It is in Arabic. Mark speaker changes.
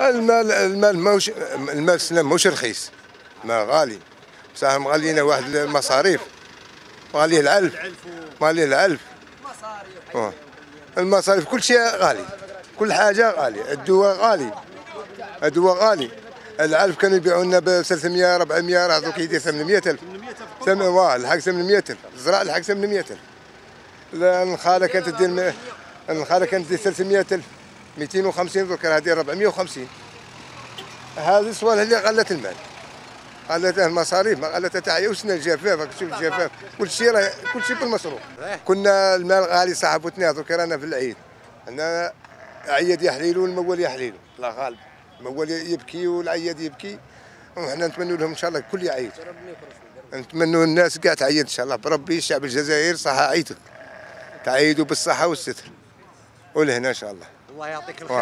Speaker 1: المال المال موش المال السنة موش رخيص. ما غالي. بصح مغالينا واحد المصاريف. مغاليه العلف مغاليه العلف. المصاريف كل شيء غالي. كل حاجة غالي الدواء غالي. الدواء غالي. العلف كانوا يبيعوا لنا ب 300 400 راه دوك يدير 800 ألف. 800 واه الحق 800 ألف. الزراع الحق 800 ألف. الخالة كانت تدير الخالة كانت تدير 300 ألف. 250 دوك راه داير 450 هذه الصوالح اللي غلت المال. غلت المصاريف ما غلت تاع يوسنا الجفاف راك تشوف الجفاف كل شيء راه كل شيء بالمصروف. كنا المال غالي صاحب وثنين دوك رانا في العيد. عندنا عيد يحليلو والمول يحليلو. الله غالب. المول يبكي والعيد يبكي. وحنا نتمنوا لهم إن شاء الله الكل يعيد نتمنوا الناس كاع تعيد إن شاء الله. بربي الشعب الجزائري صح عيدك. تعيدوا بالصحة والستر. ولهنا إن شاء الله.
Speaker 2: الله يعطيك الخير